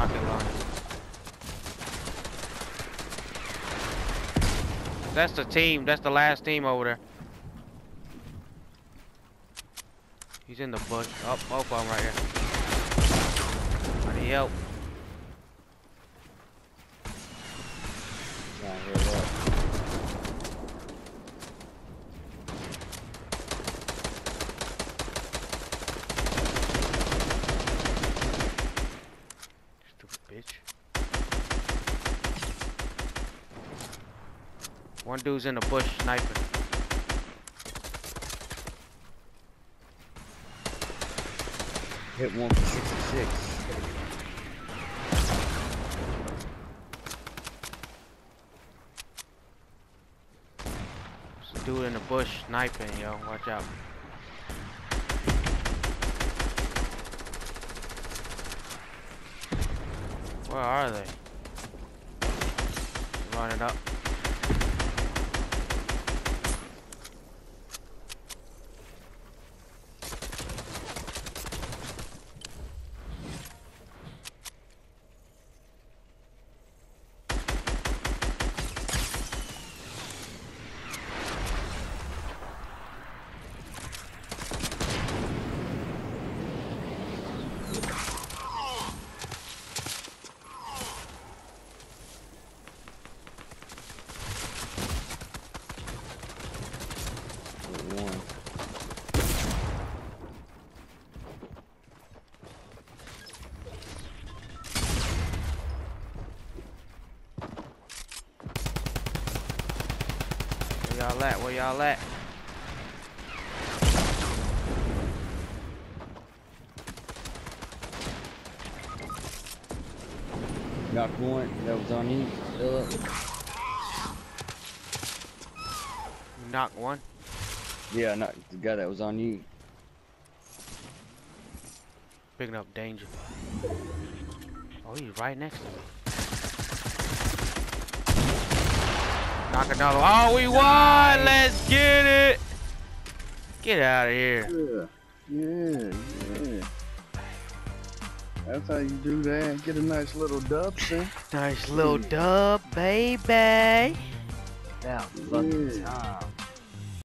rocket launcher. That's the team. That's the last team over there. He's in the bush. Oh, oh, I'm right here. I need help. One dude's in the bush sniping. Hit one for 66. A dude in the bush sniping, yo. Watch out. Where are they? Running up. Hit one. Where y'all at? Where y'all at? Knocked one. That was on you. Knock one. Yeah, not the guy that was on you. Picking up danger. Oh, he's right next to me. Knock another one. Oh, we won! Let's get it! Get out of here. Yeah, yeah, yeah. That's how you do that. Get a nice little dub, son. Nice little dub, baby. Now, lucky Yeah. time.